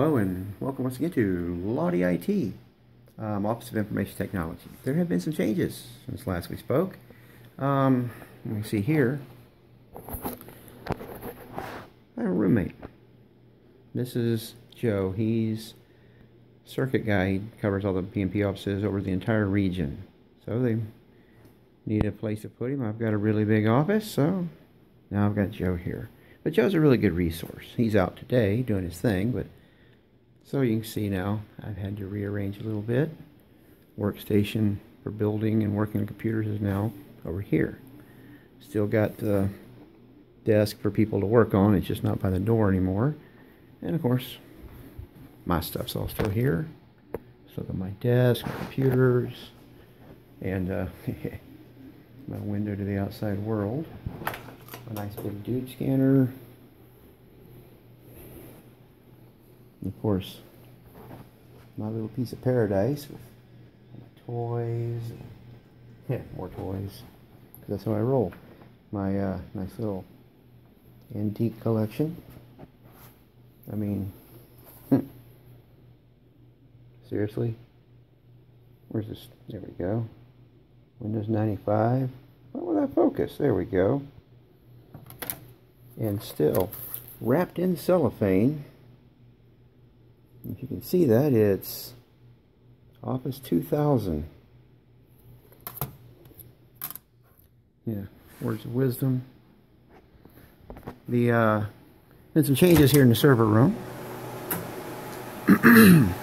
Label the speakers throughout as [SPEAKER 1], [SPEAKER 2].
[SPEAKER 1] Hello and welcome once again to Lawdy IT, um, Office of Information Technology. There have been some changes since last we spoke. Um, let me see here. I have a roommate. This is Joe. He's circuit guy. He covers all the PMP offices over the entire region. So they need a place to put him. I've got a really big office, so now I've got Joe here. But Joe's a really good resource. He's out today doing his thing, but so you can see now I've had to rearrange a little bit. Workstation for building and working on computers is now over here. Still got the desk for people to work on. It's just not by the door anymore. And of course, my stuff's all still here. So got my desk, computers, and uh, my window to the outside world. A nice big dude scanner. And of course, my little piece of paradise with my toys. Yeah, more toys. Because that's how I roll. My uh, nice little antique collection. I mean, seriously? Where's this? There we go. Windows 95. What will that focus? There we go. And still, wrapped in cellophane, if you can see that, it's Office 2000. Yeah, words of wisdom. The, uh, been some changes here in the server room.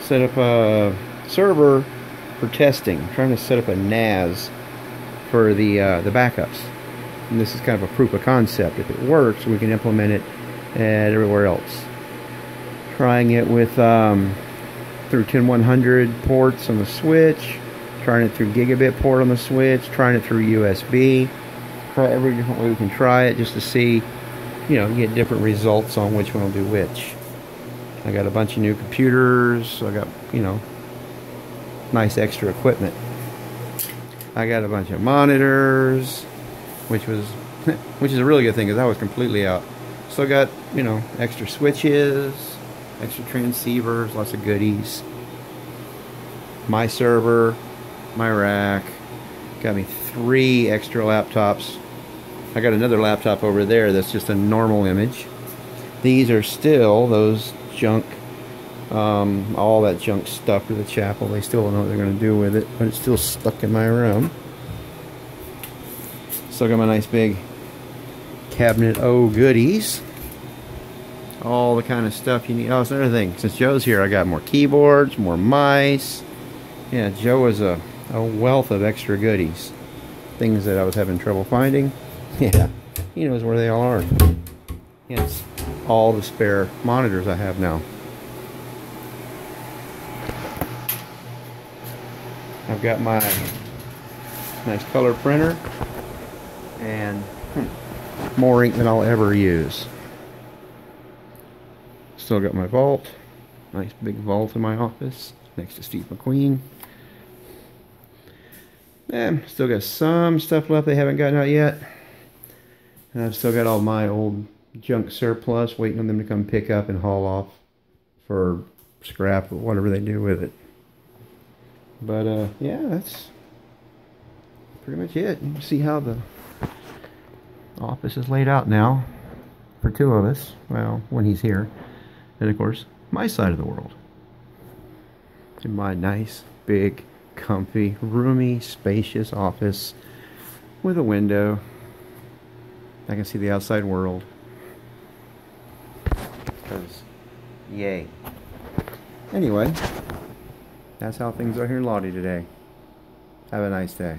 [SPEAKER 1] set up a server for testing. I'm trying to set up a NAS for the, uh, the backups. And this is kind of a proof of concept. If it works, we can implement it at everywhere else trying it with um, through 10100 ports on the switch, trying it through gigabit port on the switch, trying it through USB. Try every different way we can try it just to see, you know, get different results on which one will do which. I got a bunch of new computers. So I got, you know, nice extra equipment. I got a bunch of monitors, which was, which is a really good thing because I was completely out. So I got, you know, extra switches, extra transceivers, lots of goodies. My server, my rack. Got me three extra laptops. I got another laptop over there that's just a normal image. These are still those junk, um, all that junk stuff for the chapel. They still don't know what they're going to do with it, but it's still stuck in my room. Still got my nice big cabinet O goodies all the kind of stuff you need. Oh, it's another thing. Since Joe's here, I got more keyboards, more mice. Yeah, Joe is a, a wealth of extra goodies. Things that I was having trouble finding. Yeah, he knows where they all are. Hence, all the spare monitors I have now. I've got my nice color printer and hmm, more ink than I'll ever use. Still got my vault. Nice big vault in my office next to Steve McQueen. And still got some stuff left they haven't gotten out yet. And I've still got all my old junk surplus waiting on them to come pick up and haul off for scrap or whatever they do with it. But uh, yeah, that's pretty much it. You can see how the office is laid out now for two of us. Well, when he's here and of course my side of the world. In my nice big comfy roomy spacious office with a window I can see the outside world. Because yay. Anyway that's how things are here in Lawdy today. Have a nice day